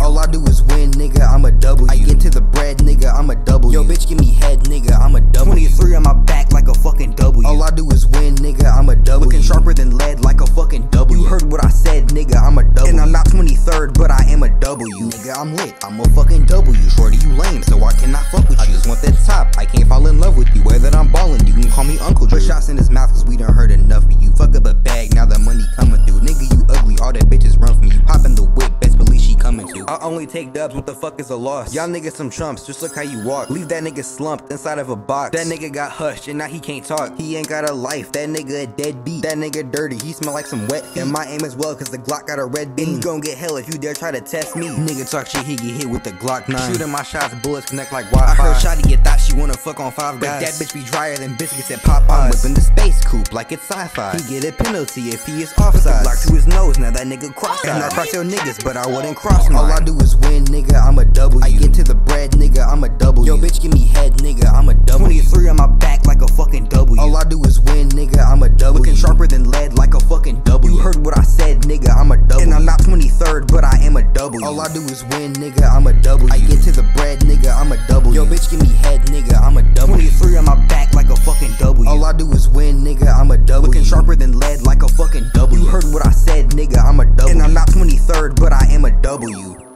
All I do is win, nigga, I'm a double. Get to the bread, nigga, I'm a W. Yo, bitch, give me head, nigga, I'm a double. 23 on my back like a fucking W. All I do is win, nigga, I'm a W. Looking sharper than lead like a fucking double. You heard what I said, nigga, I'm a double. And I'm not 23rd, but I am a double. Nigga, I'm lit, I'm a fucking double. Shorty, you lame, so I cannot fuck with you. I just want that top, I can't fall in love with you. Whether I'm ballin', you can call me Uncle Drew. Put shots in his mouth, cause we done heard enough of you. Fuck up a bad only take dubs, what the fuck is a loss? Y'all niggas some chumps, just look how you walk. Leave that nigga slumped inside of a box. That nigga got hushed, and now he can't talk. He ain't got a life, that nigga a deadbeat. That nigga dirty, he smell like some wet feet. And my aim as well, cause the Glock got a red beam. And you gon' get hell if you dare try to test me. Nigga talk shit, he get hit with the Glock 9. Shooting my shots, bullets connect like Wi-Fi. I heard Shotty get thought she wanna fuck on five guys. But that bitch be drier than biscuits at Popeyes. I'm whipping the space coupe like it's sci-fi. He get a penalty if he is offside. Glock to his nose, now that nigga cross And I cross your niggas, but I wouldn't cross oh mine. All I do is win, nigga, I'm a W. I get to the bread, nigga, I'm a W. Yo, bitch, give me head, nigga, I'm a W. 23 on my back like a fucking W. All I do is win, nigga, I'm a W. Looking sharper than lead like a fucking W. You heard what I said, nigga, I'm a W. And I'm not 23rd, but I am a W. All I do is win, nigga, I'm a W. I get to the bread, nigga, I'm a W. Yo, bitch, give me head, nigga, I'm a W. 23 on my back like a fucking W. All I do is win, nigga, I'm a W. Looking sharper than lead like a fucking W. You heard what I said, nigga, I'm a W. And I'm not 23rd, but I am a W.